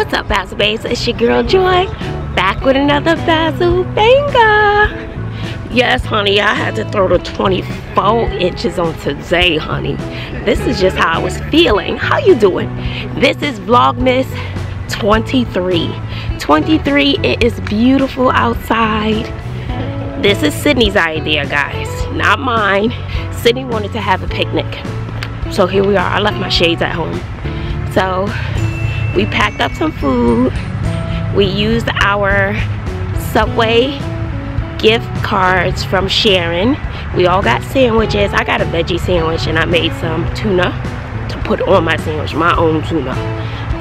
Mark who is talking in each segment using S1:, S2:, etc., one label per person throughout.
S1: What's up, Bazzle Babes? It's your girl Joy, back with another Bazzle Banger. Yes, honey, I had to throw the 24 inches on today, honey. This is just how I was feeling. How you doing? This is Vlogmas 23. 23, it is beautiful outside. This is Sydni's idea, guys, not mine. Sydni wanted to have a picnic. So here we are. I left my shades at home. So we packed up some food. We used our Subway gift cards from Sharon. We all got sandwiches. I got a veggie sandwich and I made some tuna to put on my sandwich, my own tuna.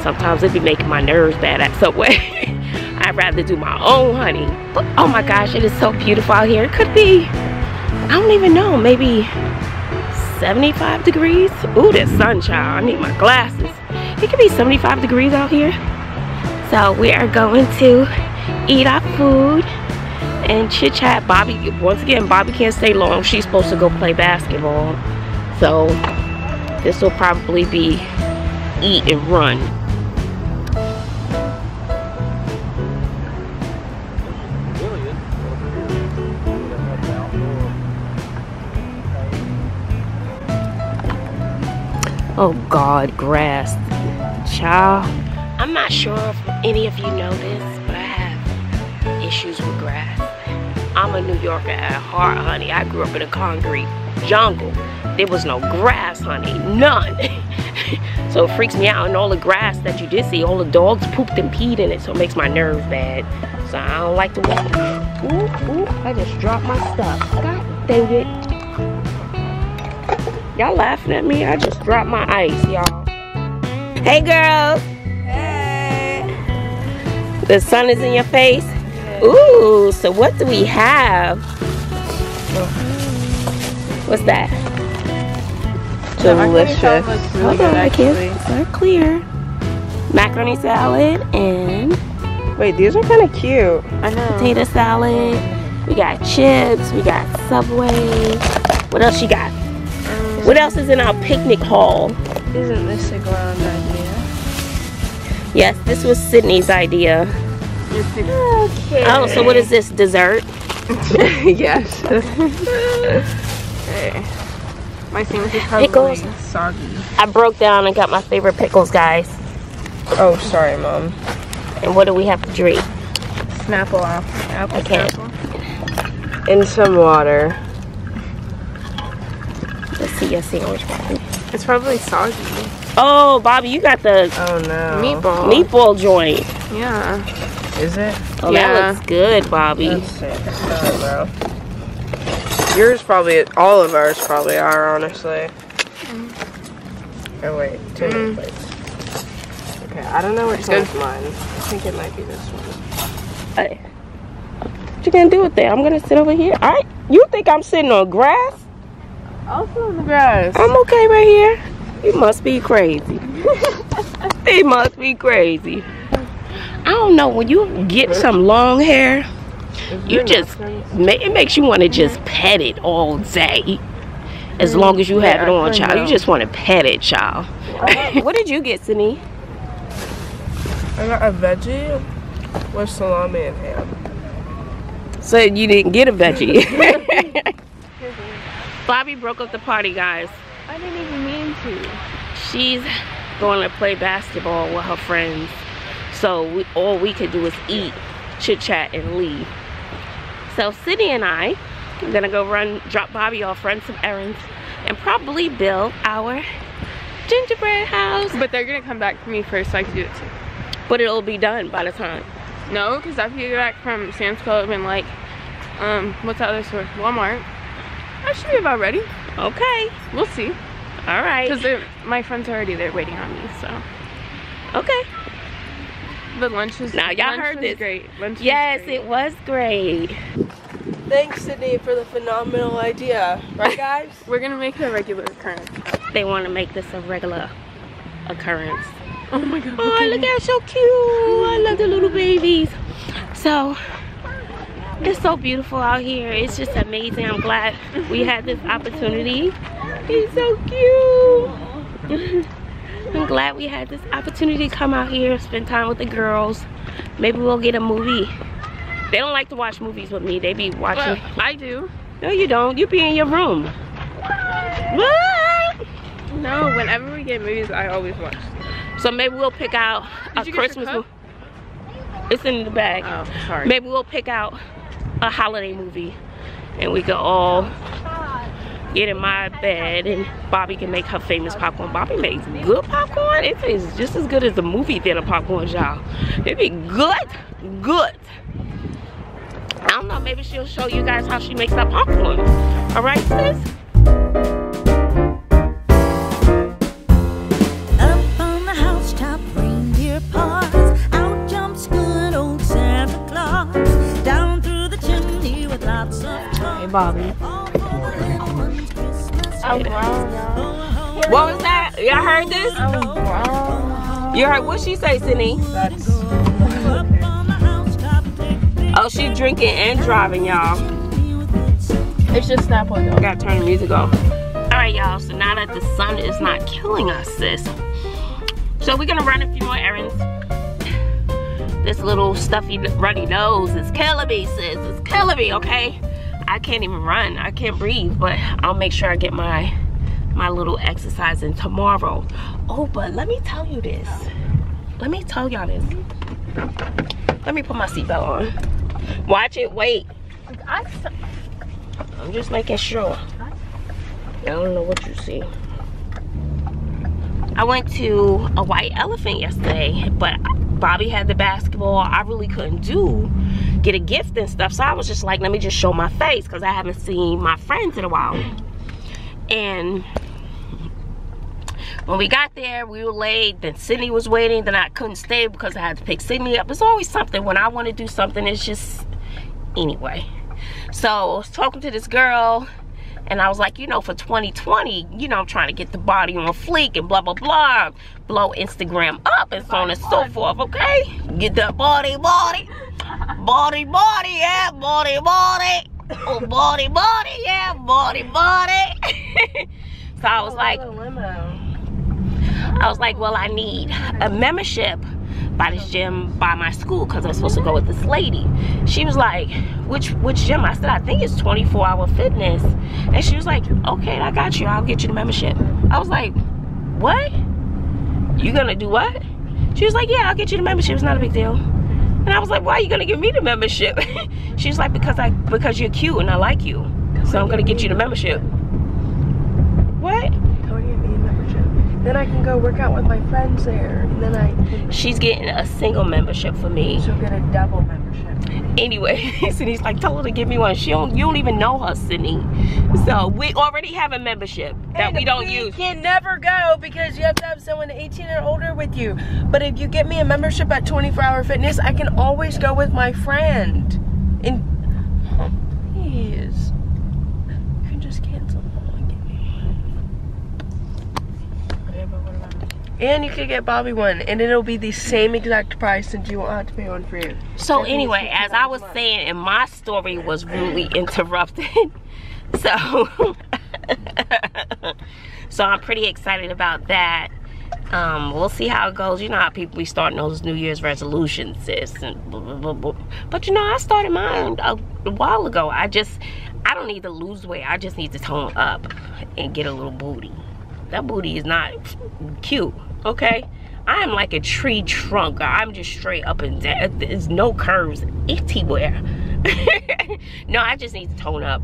S1: Sometimes it be making my nerves bad at Subway. I'd rather do my own honey. But oh my gosh, it is so beautiful out here. It could be, I don't even know, maybe 75 degrees. Ooh, the sunshine. I need my glasses. It could be 75 degrees out here. So we are going to eat our food and chit chat. Bobbi, once again, Bobbi can't stay long. She's supposed to go play basketball. So this will probably be eat and run. Oh God, grass. Child. I'm not sure if any of you know this, but I have issues with grass. I'm a New Yorker at heart, honey. I grew up in a concrete jungle. There was no grass, honey. None. so it freaks me out. And all the grass that you did see, all the dogs pooped and peed in it, so it makes my nerves bad. So I don't like to walk. Ooh, ooh, I just dropped my stuff. God dang it. Y'all laughing at me? I just dropped my ice, y'all. Hey, girls.
S2: Hey.
S1: The sun is in your face? Ooh, so what do we have? What's that?
S2: Delicious.
S1: Hold
S2: Really good,
S1: on, my kids. They're clear. Macaroni salad and
S2: Wait, these are kind of cute. I know.
S1: potato salad. We got chips. We got Subway. What else you got? Um, what else is in our picnic hall?
S2: Isn't this a grand idea?
S1: Yes, this was Sydni's idea.
S2: Okay.
S1: Oh, so what is this? Dessert?
S2: yes. okay. My sandwich is probably
S1: Pickles.
S2: soggy.
S1: I broke down and got my favorite pickles, guys.
S2: Oh, sorry, mom.
S1: And what do we have to drink?
S2: Snapple apple. Apple
S1: I can't.
S2: Snapple. And some water.
S1: Let's see your sandwich, Bobbi.
S2: It's probably soggy.
S1: Oh, Bobbi, you got the
S2: Oh no. Meatball.
S1: meatball joint.
S2: Yeah. Is it?
S1: Oh,
S2: Yeah.
S1: that looks good,
S2: Bobbi. Sorry, oh, bro. Yours probably, all of ours probably are, honestly. Oh wait, Two mm-hmm. many plates. Okay, I don't know which
S3: Good.
S2: one's mine. I think it might be this one.
S1: Hey, what you gonna do with that? I'm gonna sit over here. All right. You think I'm sitting on grass?
S2: Also on the grass.
S1: I'm okay right here. You must be crazy. it must be crazy. I don't know. When you get some long hair, you just it makes you want to just pet it all day. As long as you have it on, child. You just want to pet it, child. Uh-huh. what did you get, Sydni?
S2: I got a veggie with salami and ham.
S1: So you didn't get a veggie. Bobbi broke up the party, guys.
S2: I didn't even
S1: She's going to play basketball with her friends. So we, all we could do is eat, chit chat, and leave. So Sydni and I are gonna go run, drop Bobbi off, run some errands, and probably build our gingerbread house.
S3: But they're gonna come back for me first so I can do it too.
S1: But it'll be done by the time.
S3: No, because after you get back from Sam's Club and like, um, what's that other store? Walmart. I should be about ready.
S1: Okay.
S3: We'll see.
S1: All right.
S3: Because my friends are already there waiting on me, so.
S1: Okay.
S3: But lunch was
S1: Now, y'all
S3: lunch
S1: heard
S3: was
S1: this.
S3: great. Lunch was
S1: Yes,
S3: great.
S1: it was great.
S2: Thanks, Sydni, for the phenomenal idea. Right, guys?
S3: We're gonna make it a regular occurrence.
S1: They want to make this a regular occurrence.
S3: Oh my god.
S1: Oh, look how so cute. I love the little babies. So, it's so beautiful out here. It's just amazing. I'm glad we had this opportunity. He's so cute. I'm glad we had this opportunity to come out here, and spend time with the girls. Maybe we'll get a movie. They don't like to watch movies with me. They be watching.
S3: Well, I do.
S1: No, you don't. You be in your room. What?
S3: No, whenever we get movies, I always watch.
S1: So maybe we'll pick out
S3: Did
S1: a Christmas movie. It's in the bag.
S3: Oh, sorry.
S1: Maybe we'll pick out a holiday movie and we can all get in my bed and Bobbi can make her famous popcorn. Bobbi makes good popcorn. It tastes just as good as the movie theater popcorn, y'all. It be good, good. I don't know, maybe she'll show you guys how she makes that popcorn. All right, sis?
S4: Up on the housetop, reindeer paws. Out jumps good old Santa Claus. Down through the chimney with lots of toys.
S2: Hey,
S4: Bobbi.
S3: I'm grown, y'all.
S1: What was that? Y'all heard this?
S3: I'm grown.
S1: You heard what she say, Sydni?
S2: That's
S4: Up on the housetop, take me
S1: Oh, she drinking and driving, y'all.
S4: with good sense.
S3: It's just Snapple,
S1: I
S3: though.
S1: gotta turn the music off. All right, y'all. So now that the sun is not killing us, sis. So we're gonna run a few more errands. This little stuffy runny nose is killing me, sis. It's killing me, okay? I can't even run. I can't breathe, but I'll make sure I get my my little exercise in tomorrow. Oh, but let me tell you this. Let me tell y'all this. Let me put my seatbelt on. Watch it. Wait.
S3: I,
S1: I'm just making sure. I don't know what you see. I went to a white elephant yesterday, but Bobbi had the basketball. I really couldn't do get a gift and stuff. So I was just like, let me just show my face because I haven't seen my friends in a while. And when we got there, we were late. Then Sydni was waiting. Then I couldn't stay because I had to pick Sydni up. It's always something when I want to do something. It's just anyway. So I was talking to this girl and I was like, you know, for 2020, you know, I'm trying to get the body on fleek and blah, blah, blah. Blow Instagram up and so on and so forth, okay? Get that body, body. Body, body, yeah, body, body. Oh, body, body, yeah, body, body. so I was like, I was like, well, I need a membership by this gym by my school because I'm supposed to go with this lady. She was like, which which gym? I said, I think it's 24 hour fitness. And she was like, okay, I got you. I'll get you the membership. I was like, what? You gonna do what? She was like, yeah, I'll get you the membership. It's not a big deal. And I was like, why are you gonna give me the membership? she was like, because I because you're cute and I like you. So I'm gonna get you the membership. What?
S2: Don't give me a membership. Then I can go work out with my friends there. And then I
S1: She's getting a single membership for me.
S2: she'll get a double membership.
S1: anyway Sydni's like tell her to give me one she don't you don't even know her Sydni so we already have a membership that
S2: And
S1: we don't
S2: we
S1: use You
S2: can never go because you have to have someone 18 or older with you. But if you get me a membership at 24 Hour Fitness, I can always go with my friend. And please, you can just cancel. And you can get Bobbi one, and it'll be the same exact price, and you won't have to pay one for you.
S1: so anyway as I was saying and my story was rudely interrupted so so I'm pretty excited about that um, we'll see how it goes. You know how people be starting those New Year's resolutions, sis. Blah, blah, blah. But you know, I started mine a, a while ago. I just, I don't need to lose weight. I just need to tone up and get a little booty. That booty is not cute, okay? I am like a tree trunk. I'm just straight up and down. There's no curves anywhere. no, I just need to tone up.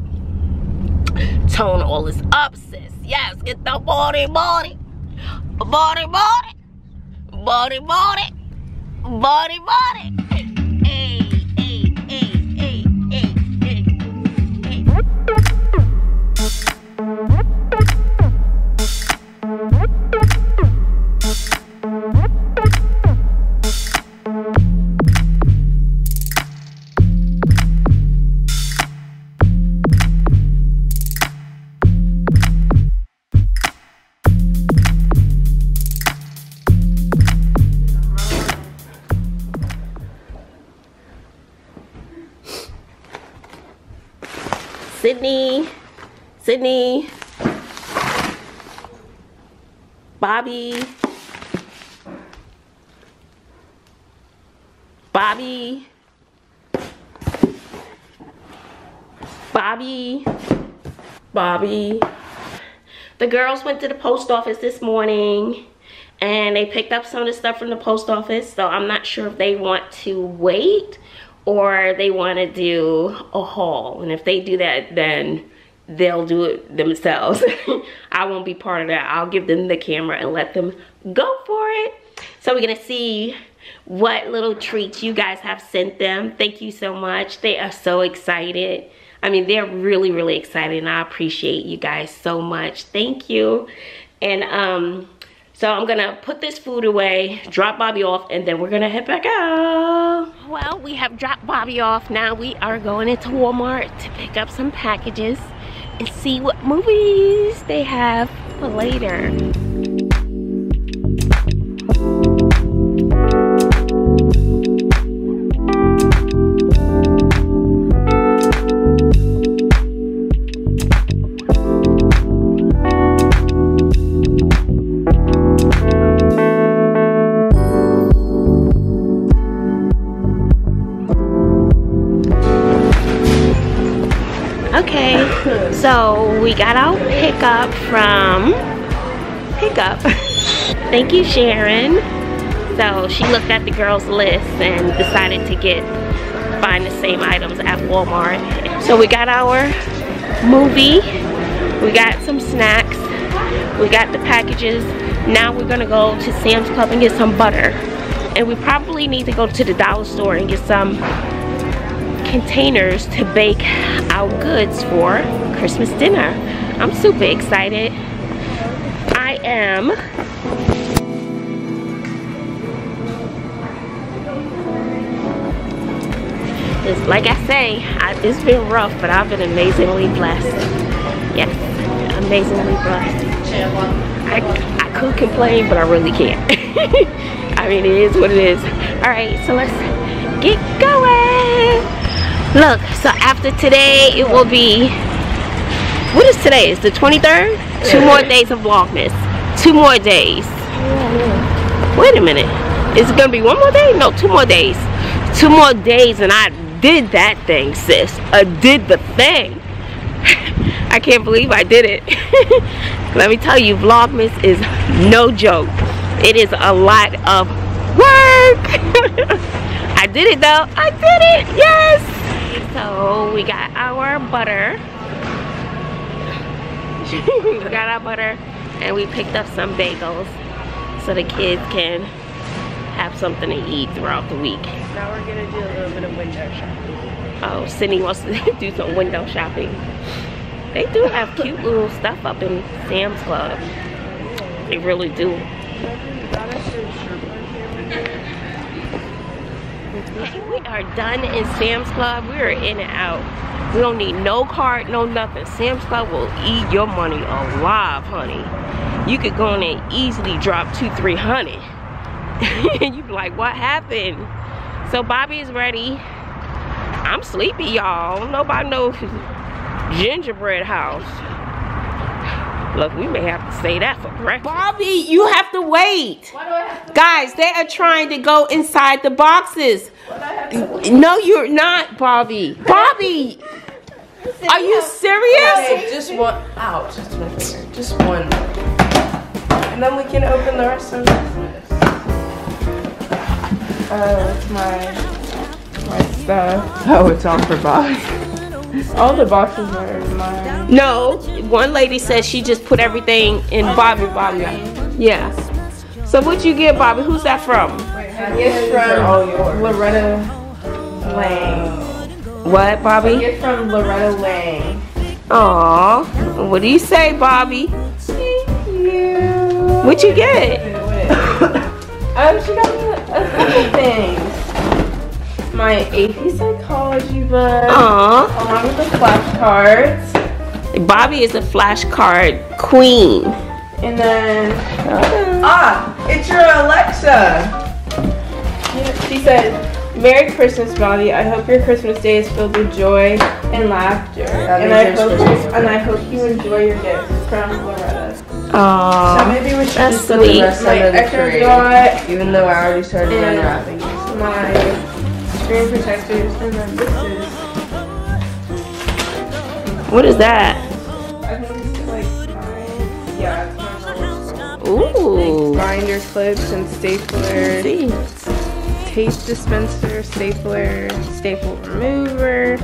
S1: Tone all this up, sis. Yes, get the body, body. Body, body. Body, body. Body, body. Sydni, Bobbi, Bobbi, Bobbi, Bobbi. The girls went to the post office this morning and they picked up some of the stuff from the post office. So I'm not sure if they want to wait or they want to do a haul. And if they do that, then they'll do it themselves. I won't be part of that. I'll give them the camera and let them go for it. So we're gonna see what little treats you guys have sent them. Thank you so much. They are so excited. I mean, they're really, really excited and I appreciate you guys so much. Thank you. And um, so I'm gonna put this food away, drop Bobbi off, and then we're gonna head back out. Well, we have dropped Bobbi off. Now we are going into Walmart to pick up some packages and see what movies they have for later. We got our pickup from pickup. Thank you, Sharon. So she looked at the girls' list and decided to get find the same items at Walmart. So we got our movie, we got some snacks, we got the packages. Now we're gonna go to Sam's Club and get some butter. And we probably need to go to the dollar store and get some containers to bake our goods for Christmas dinner. I'm super excited. I am It's, like I say, I, it's been rough, but I've been amazingly blessed. Yes, amazingly blessed. I, I could complain, but I really can't. I mean, it is what it is. All right, so let's get going. Look, so after today, it will be, what is today? Is the 23rd? Two more days of Vlogmas. Two more days. Wait a minute. Is it gonna be one more day? No, two more days. Two more days and I did that thing, sis. I did the thing. I can't believe I did it. Let me tell you, Vlogmas is no joke. It is a lot of work. I did it though. I did it. Yes. So we got our butter. we got our butter and we picked up some bagels so the kids can have something to eat throughout the week.
S2: Now we're gonna do a little bit of window shopping.
S1: Oh, Sydni wants to do some window shopping. They do have cute little stuff up in Sam's Club. They really do. We are done in Sam's Club. We are in and out. We don't need no card, no nothing. Sam's Club will eat your money alive, honey. You could go in and easily drop two, three hundred. and you'd be like, what happened? So Bobbi is ready. I'm sleepy, y'all. Nobody knows gingerbread house. Look, we may have to say that for breakfast. Bobbi, you have to wait. Guys, they are trying to go inside the boxes. No, you're not, Bobbi. Bobbi, are you serious?
S2: Okay, just one. out. just one finger. Just one. And then we can open the rest of this. Oh, it's my my stuff. Oh, it's all for Bobbi. All the boxes are mine.
S1: No, one lady said she just put everything in Bobbi Bobbi. Yeah. So what you get, Bobbi? Who's that from?
S2: It's from Loretta Lang.
S1: What, Bobbi?
S2: It's from Loretta Lang.
S1: Aw. What do you say, Bobbi?
S2: Thank you.
S1: What you get?
S2: Um, she got me a couple things. My AP psychology book,
S1: Aw.
S2: along with the flashcards,
S1: Bobbi is a flashcard queen.
S2: and then ah, it's your Alexa. She said, "Merry Christmas, Bobbi. I hope your Christmas day is filled with joy and laughter, and I hope and I hope you enjoy your gifts from Loretta." So maybe we should
S1: that's
S2: just put the
S1: sweet.
S2: rest
S5: My
S2: under the tree.
S5: even though I already started unwrapping.
S2: my screen protectors, and then this is.
S1: What is that?
S2: I think this is like uh, yeah, it's my little
S1: Ooh.
S2: binder clips and stapler, tape dispenser, stapler, staple remover,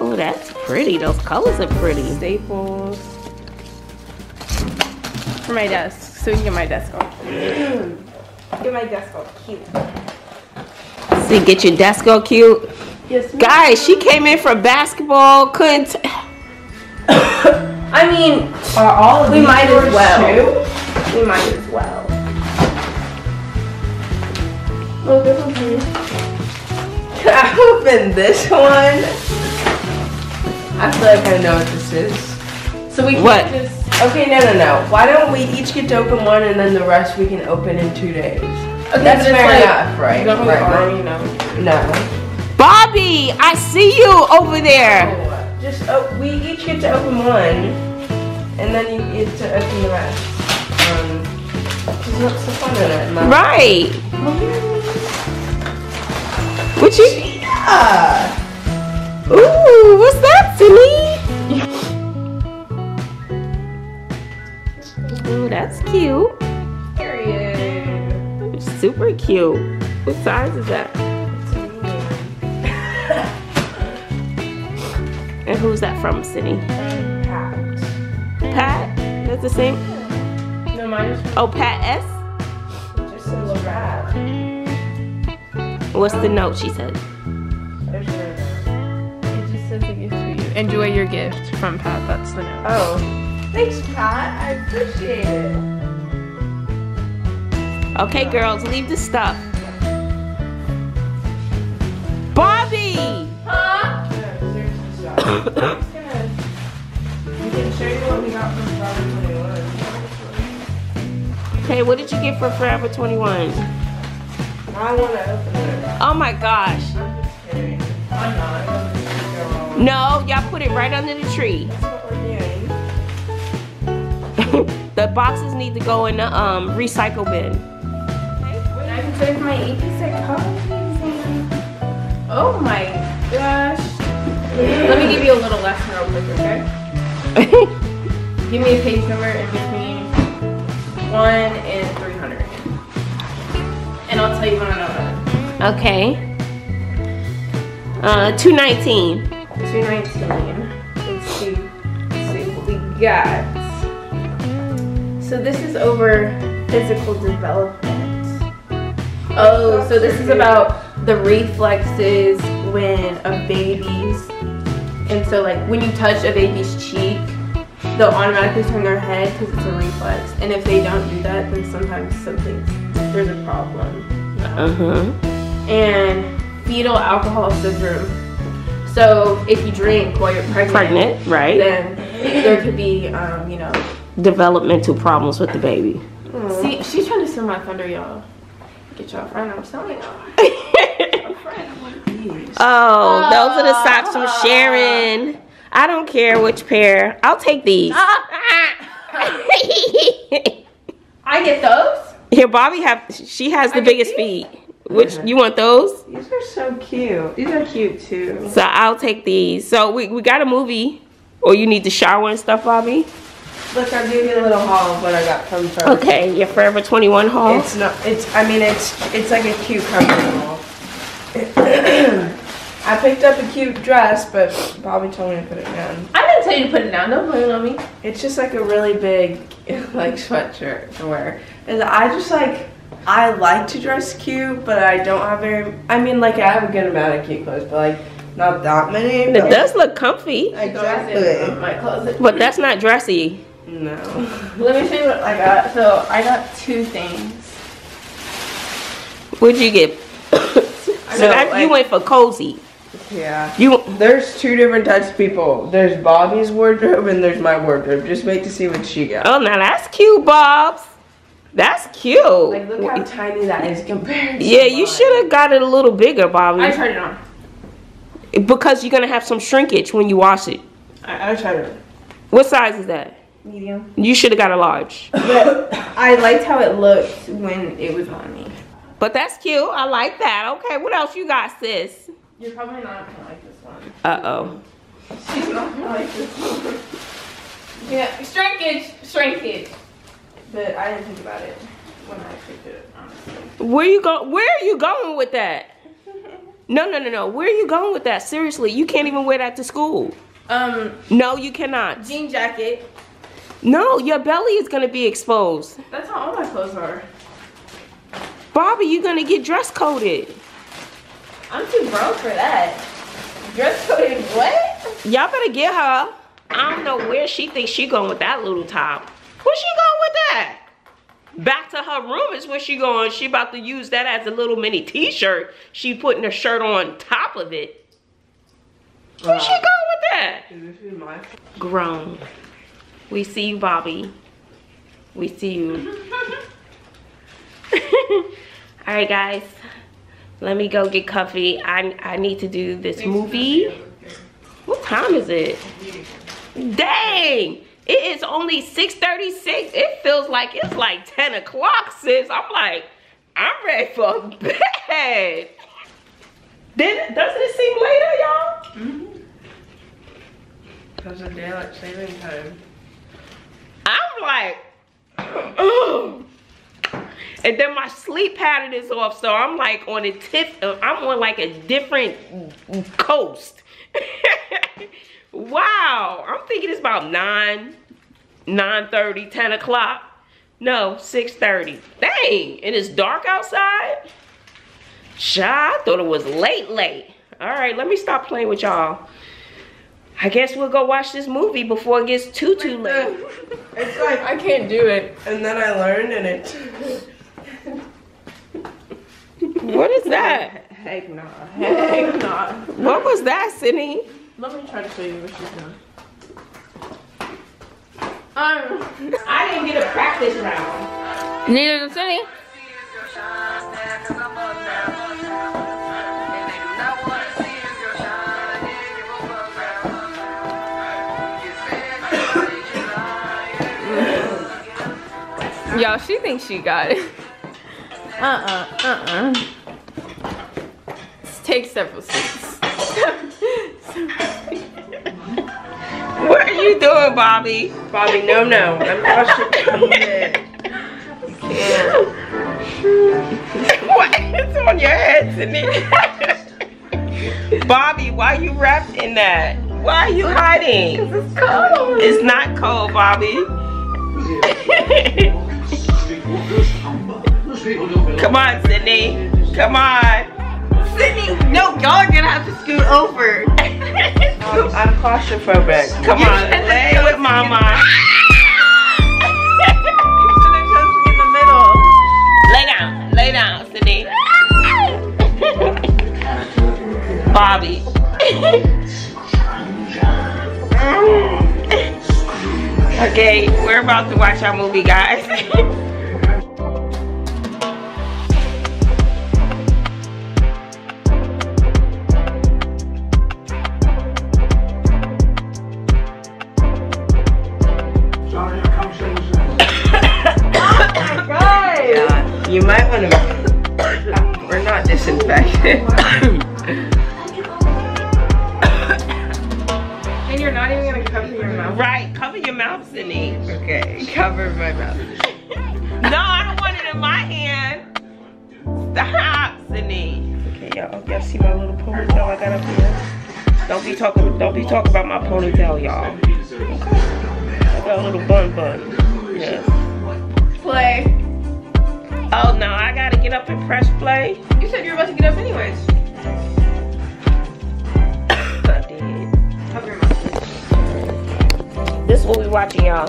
S1: Oh, that's pretty. Those colors are pretty.
S2: staples. For my desk, so we can get my desk all cute. Mm. Get my desk all cute.
S1: See, get your desk all cute.
S2: Yes.
S1: Guys, she came in for basketball. Couldn't.
S2: I mean,
S5: Are all of
S2: we might as well.
S5: too?
S2: We might as well. Oh, this one's. Can I open this one? I feel like I know what this is. So we can
S1: What?
S2: just. Okay, no, no, no. Why don't we each get to open one and then the rest we can open in two days?
S5: Okay,
S2: That's fair
S5: like-
S2: enough, right?
S5: Don't we
S2: right,
S5: already
S2: right.
S5: know?
S2: No.
S1: Bobbi, I see you over there.
S2: Just oh, we each get to open one, and then you get to open the rest. Um, what's the fun in it? Mom?
S1: Right. What you?
S2: Yeah.
S1: Ooh, what's that, Cindy? Ooh, that's cute.
S2: Period.
S1: Super cute. What size is that? And who's that from, Cindy?
S2: Packed.
S1: Pat? That's the same?
S2: No, mine is
S1: Oh, Pat S?
S2: just a little wrap.
S1: What's the note she said?
S2: There's no wrap.
S5: It just says a gift for you. Enjoy your gift from Pat. That's the note.
S2: Oh. Thanks, Pat. I appreciate it.
S1: Okay, girls, leave the stuff. Bobbi!
S2: No, seriously, stop. I'm just gonna. We can show you what we got from Forever 21.
S1: Okay, what did you get for Forever 21?
S2: I want to open it.
S1: Oh my gosh.
S2: I'm just kidding. I'm not. I'm just gonna go
S1: No, y'all put it right under the tree.
S2: That's what we're doing.
S1: the boxes need to go in the um, recycle bin.
S2: Save my AP psych copies. Oh my gosh.
S5: Let me give you a little lesson real quick, okay? Give me a page number in between 1 and 300. And I'll tell you when I know
S1: okay. Uh, 219.
S2: Uh, 219. Let's see. Let's see what we got. So this is over physical development. Oh, so this is about the reflexes when a baby's and so like when you touch a baby's cheek, they'll automatically turn their head because it's a reflex. And if they don't do that, then sometimes something's there's a problem.
S1: Uh huh.
S2: And fetal alcohol syndrome. So if you drink while you're pregnant,
S1: Pregnant, right?
S2: then there could be, um, you know.
S1: Developmental problems with the baby.
S2: See, she's trying to steal my thunder, y'all. Get y'all friend. I'm telling y'all.
S1: Oh, those are the ah. socks from Sharon. I don't care which pair. I'll take these. Ah.
S2: I get those.
S1: Here, Bobbi have she has the
S2: I
S1: biggest feet. Which you want those?
S2: These are so cute. These are cute too.
S1: So I'll take these. So we, we got a movie. Or you need to shower and stuff, Bobbi?
S2: Look, I'll give you a little haul of what I got from Forever.
S1: Okay, your Forever 21 haul.
S2: It's not. It's. I mean, it's. It's like a cute cover haul. I picked up a cute dress, but Bobbi told me to put it down.
S5: I didn't tell you to put it down. Don't blame it on me.
S2: It's just like a really big, like sweatshirt to wear. And I just like. I like to dress cute, but I don't have very. I mean, like I have a good amount of cute clothes, but like not that many.
S1: It does look comfy,
S2: Exactly.
S5: My closet.
S1: But that's not dressy.
S2: No.
S5: Let me show you what I got. So I got two things.
S1: What'd you get? so
S2: know,
S1: that, you
S2: like-
S1: went for cozy.
S2: Yeah.
S1: You
S2: There's two different types of people. There's Bobbi's wardrobe and there's my wardrobe. Just wait to see what she got.
S1: oh now that's cute, Bobs. That's cute.
S2: Like, look how tiny that is compared to
S1: yeah, you should have got it a little bigger, Bobbi.
S5: I tried it on.
S1: because you're gonna have some shrinkage when you wash it.
S2: I, I tried it.
S1: What size is that?
S2: Medium.
S1: You should have got a large.
S2: But I liked how it looked when it was on me.
S1: But that's cute. I like that. Okay, what else you got, sis?
S2: You're probably not gonna like this one.
S1: Uh-oh.
S2: She's not gonna like this one. Yeah, shrinkage, shrinkage. But I didn't think about it when I picked it, honestly.
S1: Where you go? Where are you going with that? No, no, no, no. Where are you going with that? Seriously, you can't even wear that to school.
S2: Um,
S1: No, you cannot.
S2: jean jacket.
S1: No, your belly is gonna be exposed.
S2: That's how all my clothes are.
S1: Bobbi, you're gonna get dress coded.
S2: I'm too broke for that. Dress coded what?
S1: Y'all better get her. I don't know where she thinks she going with that little top. Where she going with that? Back to her room is where she going. She about to use that as a little mini t-shirt. She putting her shirt on top of it. Where she going with that?
S2: This is my
S1: Grown. We see you, Bobbi. We see you. All right, guys. Let me go get comfy. I I need to do this movie. What time is it? Dang! It is only 6.36. It feels like it's like 10 o'clock, sis. I'm like, I'm ready for bed. Then, doesn't it seem later, y'all? Mm-hmm.
S2: Because of daylight saving time.
S1: I'm like, ugh. and then my sleep pattern is off, so I'm like on a tip. Uh, I'm on like a different coast. wow, I'm thinking it's about 9, 9 10 o'clock. No, 6.30. Dang, and it's dark outside? Shy, I thought it was late, late. All right, let me stop playing with y'all. I guess we'll go watch this movie before it gets too, too late.
S2: It's like I can't do it.
S6: And then I learned and it.
S1: What is that?
S6: Heck nah.
S2: Heck not.
S1: What was that, Sydni?
S2: Let me try to show you what she's done. Um,
S1: I didn't get a practice round.
S3: Neither did Cindy. Y'all, she thinks she got it. Uh-uh, uh-uh. Take several seats.
S1: What are you doing, Bobbi?
S6: Bobbi, no, no. I'm washing my head.
S1: what is on your head, Sydni? Bobbi, why are you wrapped in that? Why are you hiding?
S2: it's cold.
S1: It's not cold, Bobbi. Come on, Sydni. Come on.
S2: Sydni, no, y'all are gonna have to scoot over.
S6: I'm, I'm claustrophobic.
S1: Come on, lay with mama.
S2: in the middle.
S1: Lay down, lay down, Sydni. Bobbi. okay, we're about to watch our movie, guys. No, I don't want it in my hand. Stop, Sydni. Okay, y'all, y'all see my little ponytail I got up here? Don't be talking, don't be talking about my ponytail, y'all. Okay. I got a little bun bun. Yes.
S2: Play.
S1: Oh no, I gotta get up and press play.
S2: You said you were about to get up anyways.
S1: I did.
S2: Cover your mouth.
S1: This is what we watching, y'all.